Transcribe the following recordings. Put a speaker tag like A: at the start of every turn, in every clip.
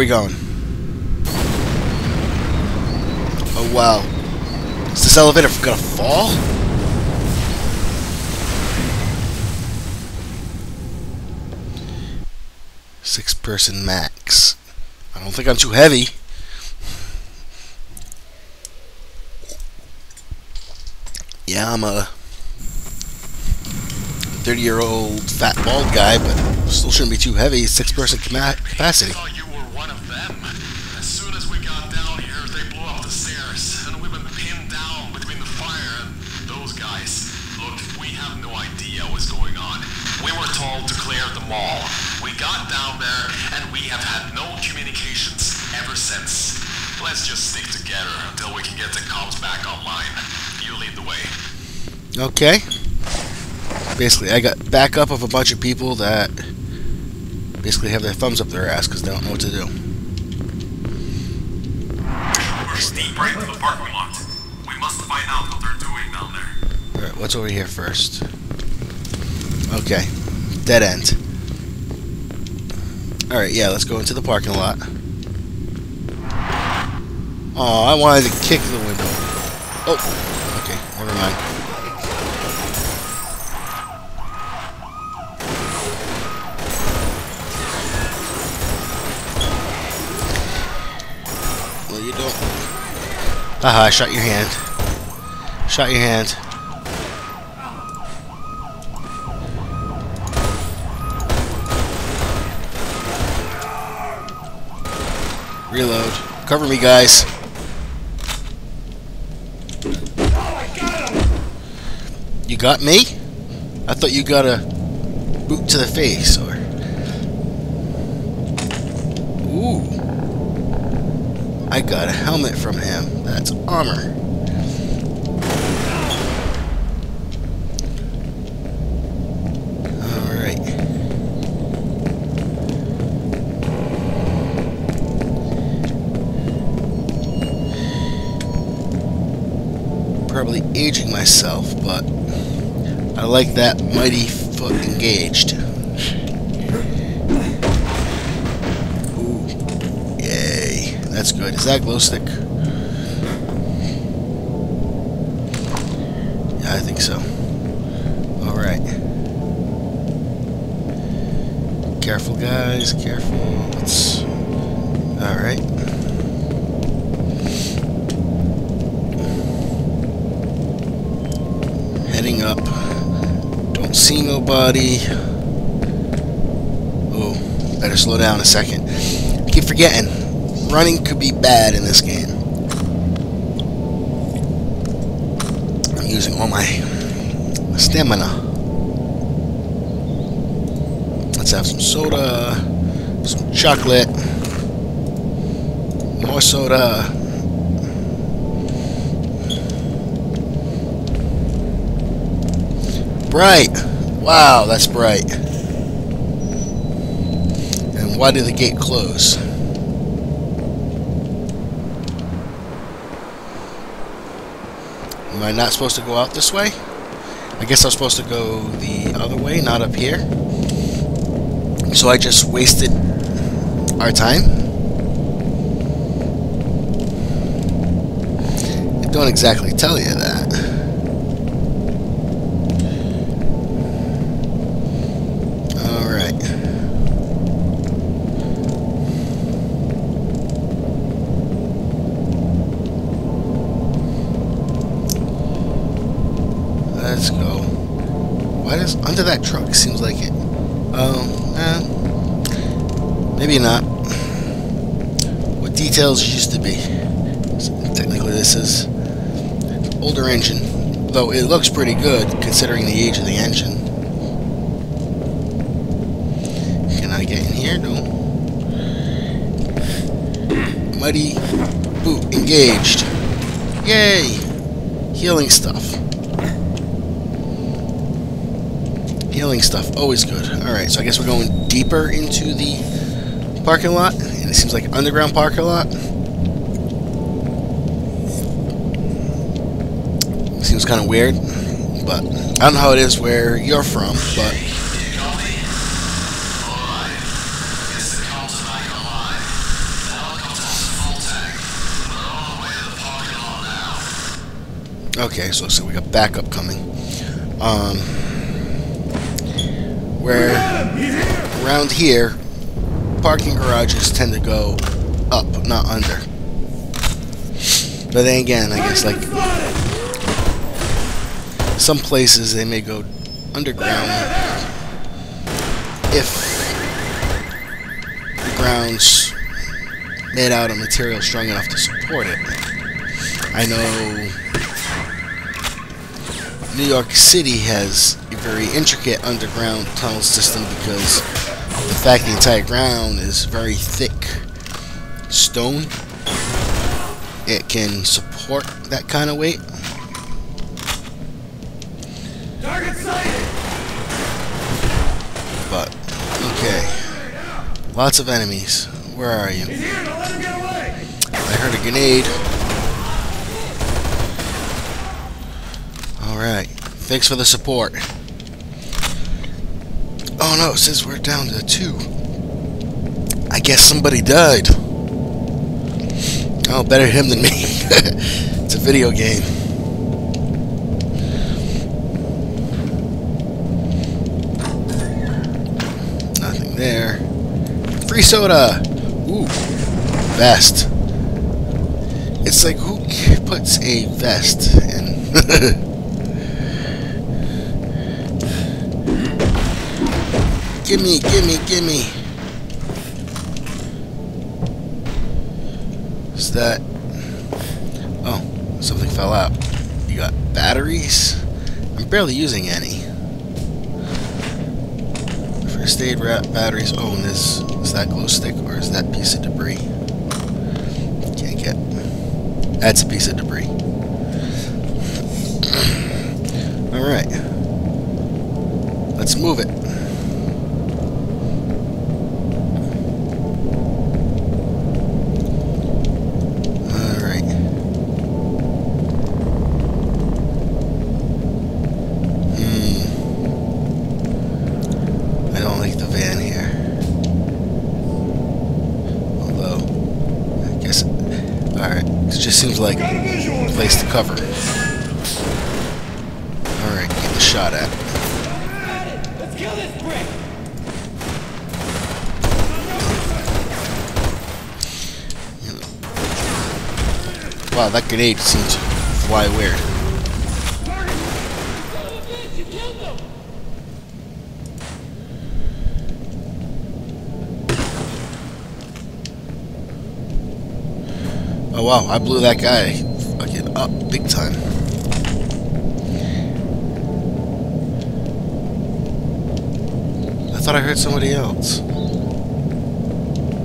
A: we going? Oh, wow. Is this elevator gonna fall? Six person max. I don't think I'm too heavy. Yeah, I'm a 30 year old fat bald guy, but still shouldn't be too heavy. Six person capacity.
B: Let's just stick together until we can get the comms back online. You lead the way.
A: Okay. Basically, I got backup of a bunch of people that basically have their thumbs up their ass because they don't know what to do.
B: We're steep right to the parking lot. We must find out what they're doing down there.
A: Alright, what's over here first? Okay. Dead end. Alright, yeah, let's go into the parking lot. Oh, I wanted to kick the window. Oh, okay, never mind. Well, you don't. Haha, I shot your hand. Shot your hand. Reload. Cover me, guys. You got me? I thought you got a boot to the face, or... Ooh. I got a helmet from him. That's armor. Probably aging myself, but I like that mighty foot engaged. Ooh. Yay. That's good. Is that glow stick? Yeah, I think so. Alright. Careful, guys. Careful. Alright. Don't see nobody. Oh, better slow down a second. I keep forgetting. Running could be bad in this game. I'm using all my stamina. Let's have some soda, some chocolate, more soda. Bright. Wow, that's bright. And why did the gate close? Am I not supposed to go out this way? I guess I'm supposed to go the other way, not up here. So I just wasted our time. I don't exactly tell you that. Alright. Let's go. Why does under that truck seems like it? Um, eh, maybe not. What details used to be? Technically, this is older engine, though it looks pretty good considering the age of the engine. Can I get in here? No. Muddy boot engaged. Yay! Healing stuff. Healing stuff, always good. Alright, so I guess we're going deeper into the parking lot. And it seems like underground parking lot. Seems kind of weird, but I don't know how it is where you're from, but okay, so so we got backup coming. Um, where around here, parking garages tend to go up, not under. But then again, I guess like some places they may go underground if the ground's made out of material strong enough to support it. I know New York City has a very intricate underground tunnel system because the fact the entire ground is very thick stone. It can support that kind of weight.
C: Target sighted!
A: But okay, lots of enemies. Where are you?
C: He's here, let him get away!
A: I heard a grenade. Alright. Thanks for the support. Oh no, says we're down to two. I guess somebody died. Oh, better him than me. it's a video game. Nothing there. Free soda! Ooh. Vest. It's like who puts a vest in? gimme, gimme, gimme. Is that? Oh, something fell out. You got batteries? I'm barely using any. First aid wrap batteries. Oh, and this is that glow stick or is that piece of debris? Can't get. That's a piece of debris. Alright. Let's move it. Alright. Hmm. I don't like the van here. Although, I guess. Alright. It just seems like
C: Got a visual!
A: a place to cover. Alright, get the shot at.
C: Let's kill this brick!
A: Wow, that grenade seemed to fly weird.
C: You killed them!
A: Oh wow, I blew that guy up big time. I thought I heard somebody else.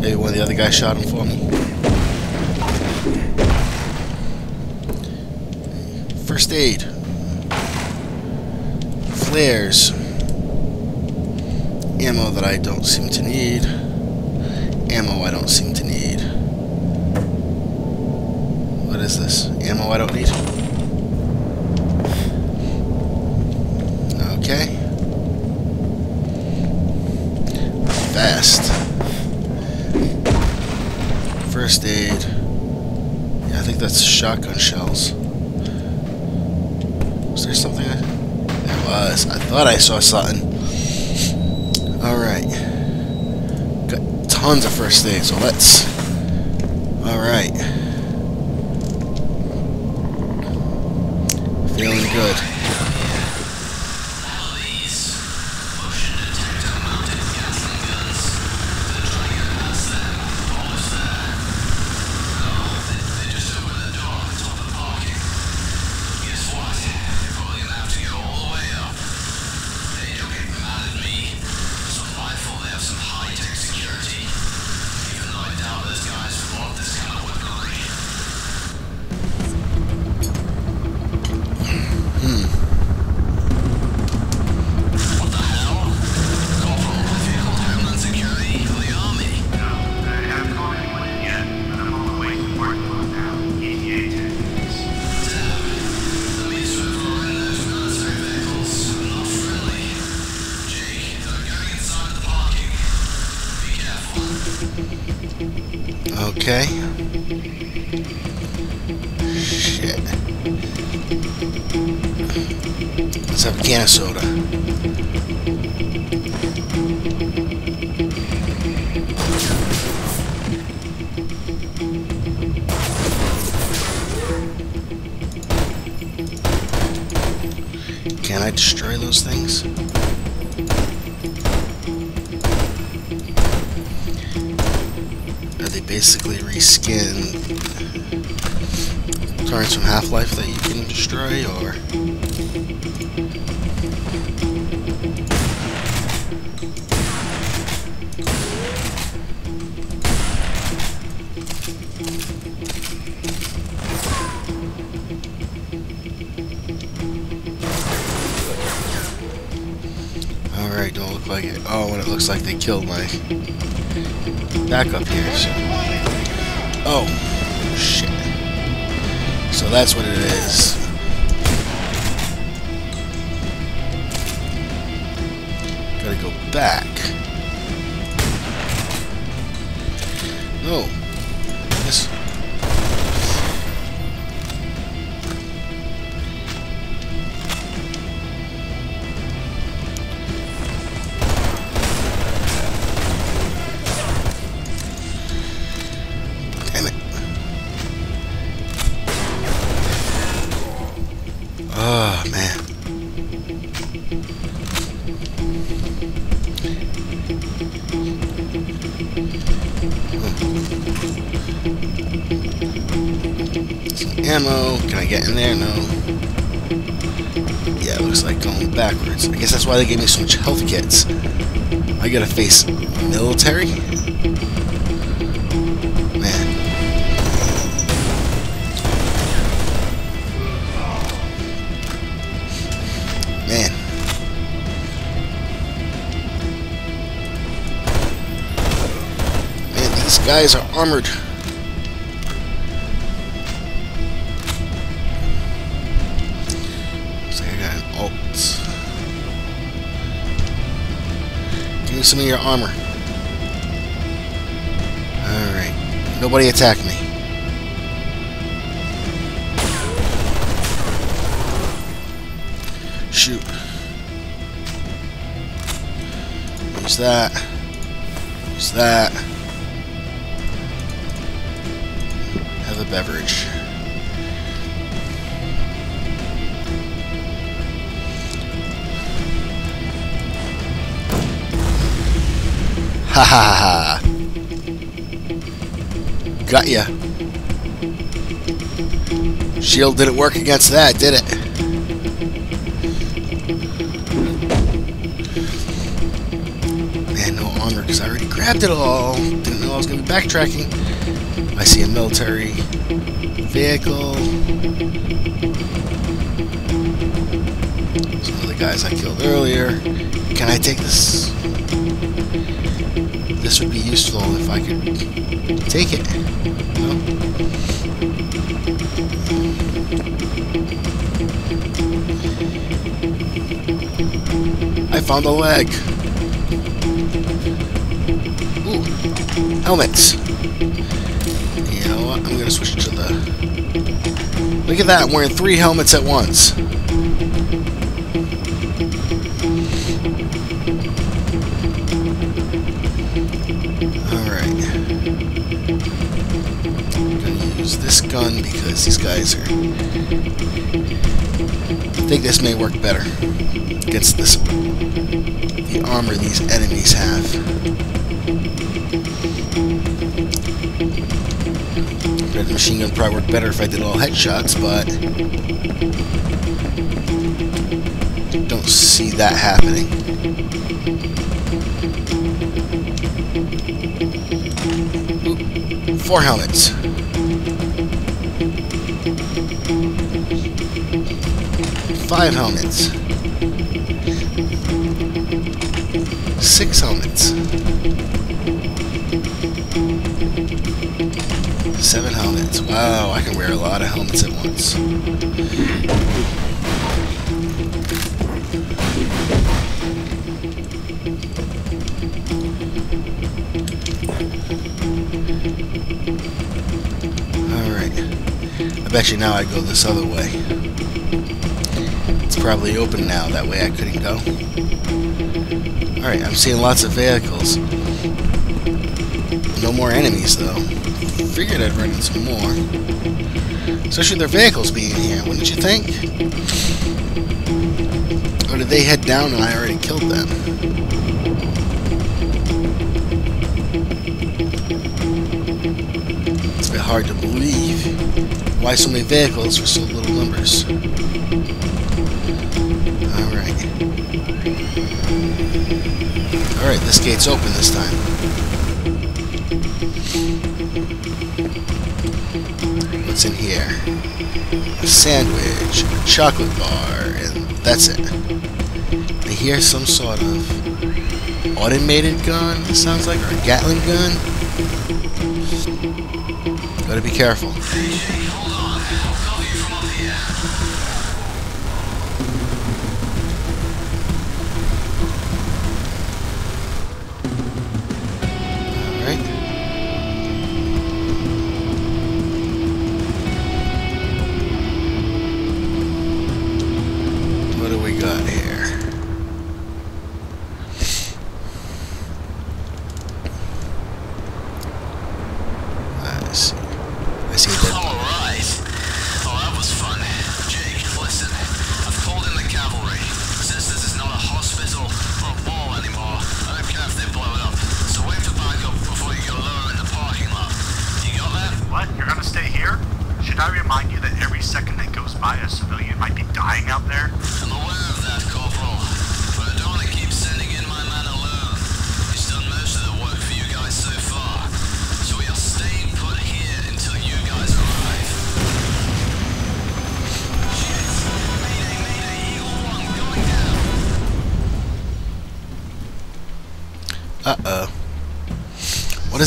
A: Maybe one of the other guys shot him for me. First aid. Flares. Ammo that I don't seem to need. Ammo I don't seem to need. What is this? Ammo I don't need? Okay. Fast. First aid. Yeah, I think that's shotgun shells. Was there something? I... There was. I thought I saw something. Alright. Got tons of first aid, so let's... Alright. Feeling good. Okay. Shit. Let's have a can of soda. From Half-Life that you can destroy, or... Alright, don't look like it. Oh, and it looks like they killed my back up here, so... Oh. So that's what it is. Gotta go back. No. There? No. Yeah, it looks like going backwards. I guess that's why they gave me so much health kits. I gotta face military? Man. Man. Man, these guys are armored. Some of your armor. Alright. Nobody attack me. Shoot. Use that. Use that. Have a beverage. Ha ha ha. Got ya. Shield didn't work against that, did it? Man, no armor, because I already grabbed it all. Didn't know I was going to be backtracking. I see a military vehicle. Some of the guys I killed earlier. Can I take this? This would be useful if I could take it. I found a leg. Ooh, helmets. You know what? I'm gonna switch to the. Look at that! I'm wearing three helmets at once. Because these guys are. I think this may work better against this the armor these enemies have. Red machine gun probably work better if I did all headshots, but don't see that happening. Four helmets. Five helmets. Six helmets. Seven helmets. Wow, I can wear a lot of helmets at once. Alright. I bet you now I'd go this other way. It's probably open now, that way I couldn't go. Alright, I'm seeing lots of vehicles. No more enemies, though. Figured I'd run into more. Especially their vehicles being here, wouldn't you think? Or did they head down and I already killed them? It's a bit hard to believe. Why so many vehicles for so little numbers? Alright. Alright, this gate's open this time. What's in here? A sandwich, a chocolate bar, and that's it. I hear some sort of automated gun, it sounds like, or a Gatling gun. Gotta be careful. Yeah.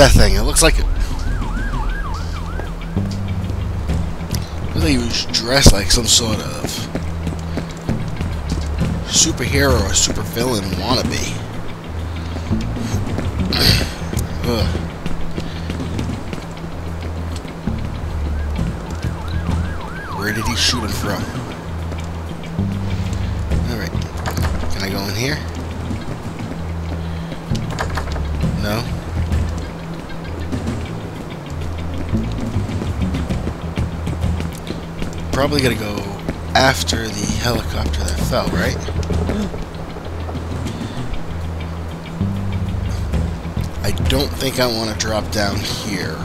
A: That thing? It looks like it. Looks like he was dressed like some sort of superhero or supervillain wannabe. Ugh. Where did he shoot him from? Alright. Can I go in here? No. Probably gonna go after the helicopter that fell, right? I don't think I want to drop down here.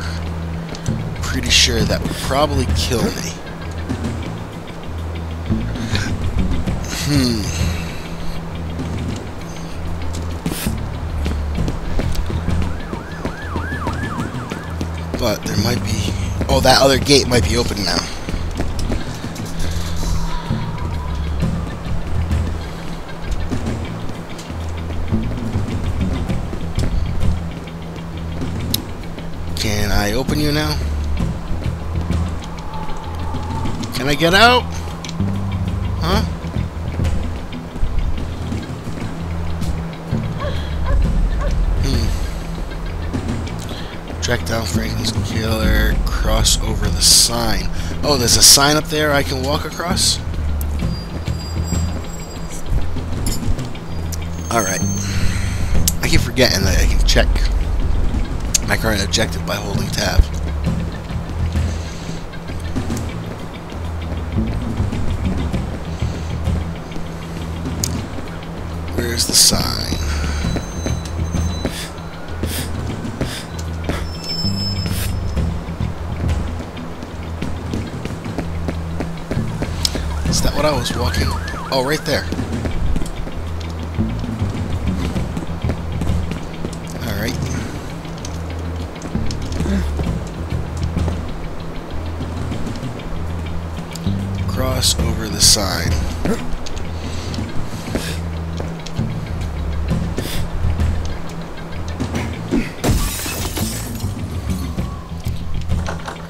A: Pretty sure that would probably kill me. Hmm. But there might be... Oh, that other gate might be open now. Open you now? Can I get out? Huh? Hmm. Track down Franklin's killer, cross over the sign. Oh, there's a sign up there I can walk across? Alright. I keep forgetting that I can check my current objective by holding tab. Where's the sign? Is that what I was walking? Oh, right there. Over the sign.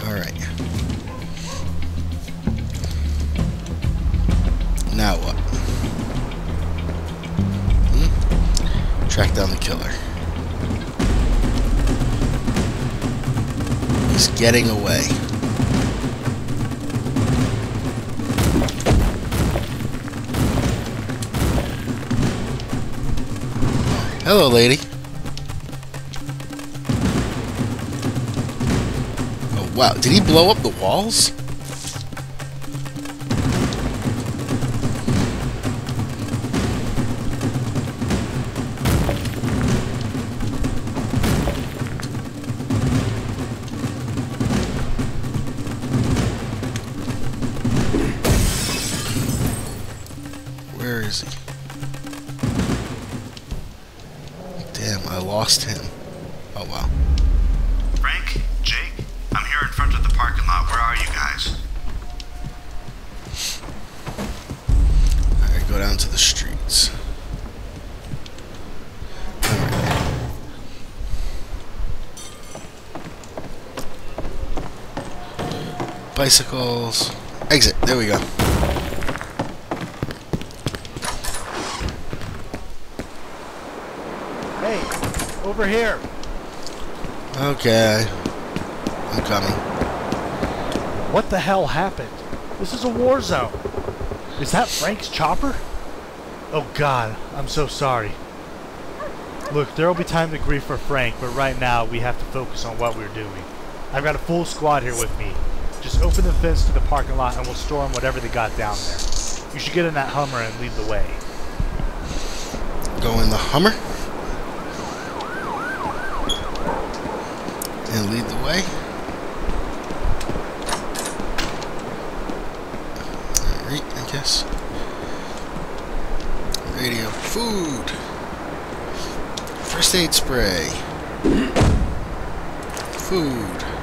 A: Alright. Now what? Hmm? Track down the killer. He's getting away. Hello, lady. Oh, wow. Did he blow up the walls? Where is he? Lost him. Oh wow.
D: Frank, Jake, I'm here in front of the parking lot. Where are you guys?
A: Alright, go down to the streets. Bicycles. Exit. There we go.
E: Over here.
A: Okay. I'm coming.
E: What the hell happened? This is a war zone. Is that Frank's chopper? Oh god, I'm so sorry. Look, there will be time to grieve for Frank, but right now we have to focus on what we're doing. I've got a full squad here with me. Just open the fence to the parking lot and we'll storm whatever they got down there. You should get in that Hummer and lead the way.
A: Go in the Hummer. And lead the way. Alright, I guess. Radio. Food. First aid spray. Food.